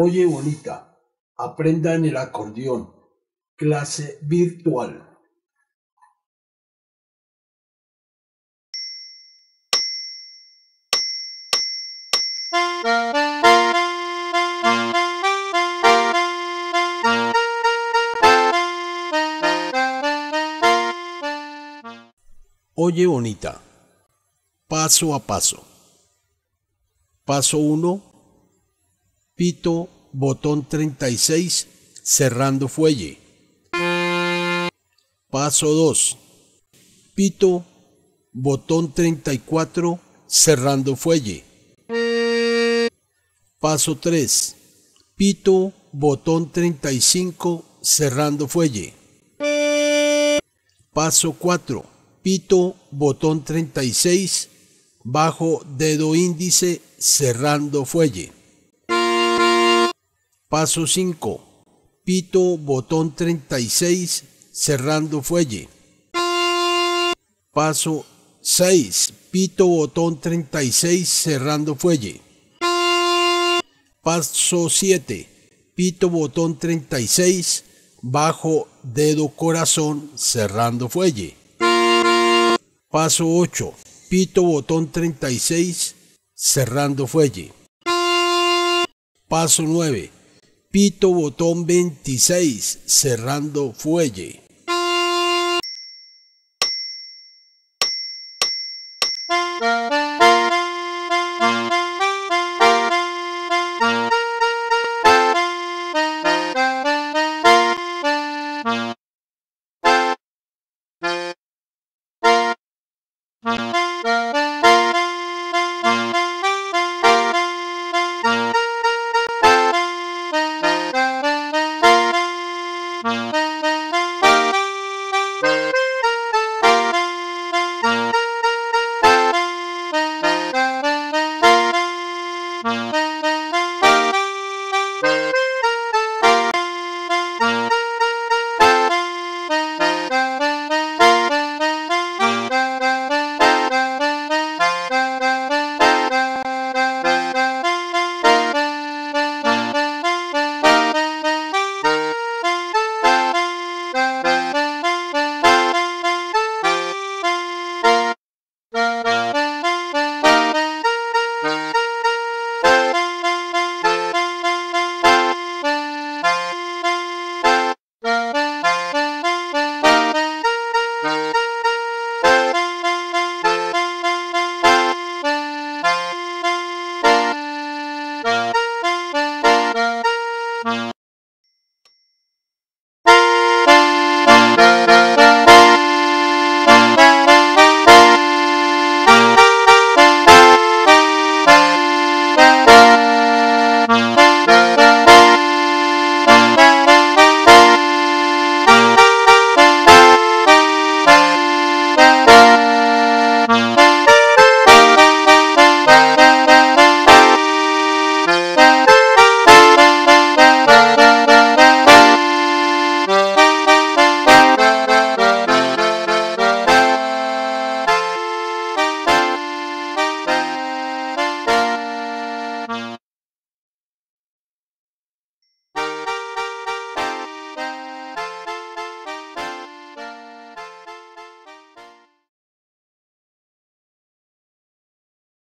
Oye bonita, aprendan el acordeón. Clase virtual. Oye bonita, paso a paso. Paso 1, pito, botón 36, cerrando fuelle. Paso 2, pito, botón 34, cerrando fuelle. Paso 3, pito, botón 35, cerrando fuelle. Paso 4, pito, botón 36, bajo dedo índice, cerrando fuelle. Paso 5, pito, botón 36, cerrando fuelle. Paso 6, pito, botón 36, cerrando fuelle. Paso 7, pito, botón 36, bajo dedo corazón, cerrando fuelle. Paso 8, pito, botón 36, cerrando fuelle. Paso 9, Pito Botón 26, cerrando fuelle. Bye.